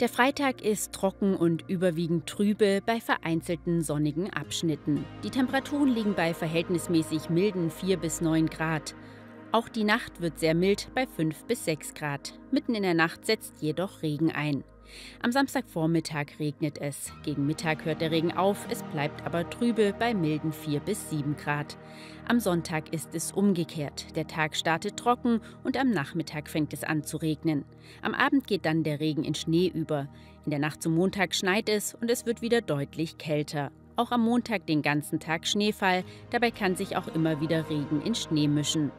Der Freitag ist trocken und überwiegend trübe bei vereinzelten sonnigen Abschnitten. Die Temperaturen liegen bei verhältnismäßig milden 4 bis 9 Grad. Auch die Nacht wird sehr mild bei 5 bis 6 Grad. Mitten in der Nacht setzt jedoch Regen ein. Am Samstagvormittag regnet es. Gegen Mittag hört der Regen auf, es bleibt aber trübe bei milden 4 bis 7 Grad. Am Sonntag ist es umgekehrt. Der Tag startet trocken und am Nachmittag fängt es an zu regnen. Am Abend geht dann der Regen in Schnee über. In der Nacht zum Montag schneit es und es wird wieder deutlich kälter. Auch am Montag den ganzen Tag Schneefall, dabei kann sich auch immer wieder Regen in Schnee mischen.